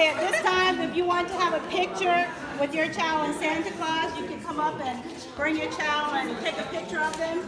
Okay, at this time, if you want to have a picture with your child and Santa Claus, you can come up and bring your child and take a picture of them.